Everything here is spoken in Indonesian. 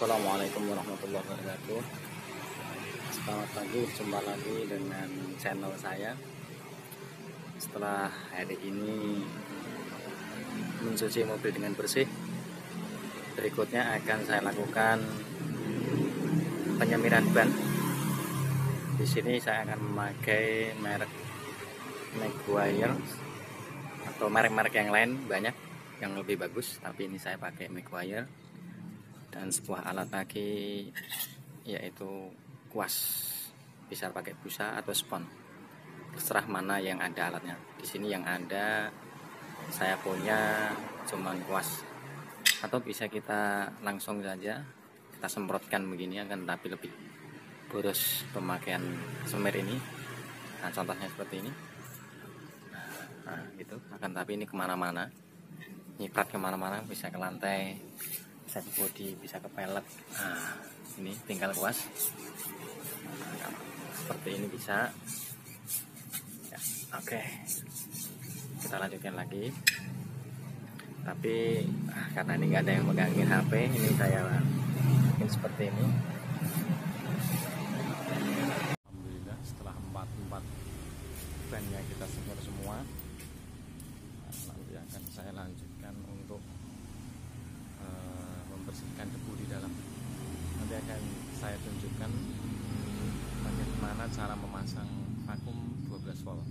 Assalamualaikum warahmatullahi wabarakatuh. Selamat pagi, jumpa lagi dengan channel saya. Setelah hari ini mencuci mobil dengan bersih Berikutnya akan saya lakukan penyemiran ban. Di sini saya akan memakai merek Maguire Atau merek-merek yang lain banyak yang lebih bagus Tapi ini saya pakai Maguire dan sebuah alat kaki yaitu kuas. Bisa pakai busa atau spon. Terserah mana yang ada alatnya. Di sini yang ada saya punya cuman kuas. Atau bisa kita langsung saja kita semprotkan begini akan tapi lebih. Boros pemakaian semir ini. Nah contohnya seperti ini. Nah gitu. Akan tapi ini ke mana-mana. Nyiprat ke mana-mana bisa ke lantai ke body bisa ke pelek nah ini tinggal kuas. Nah, seperti ini bisa. Ya, oke. Okay. kita lanjutkan lagi. Tapi ah, karena ini nggak ada yang megangin HP ini saya bikin seperti ini. Alhamdulillah setelah empat empat kita semur semua nanti akan akan saya tunjukkan bagaimana cara memasang vakum 12 volt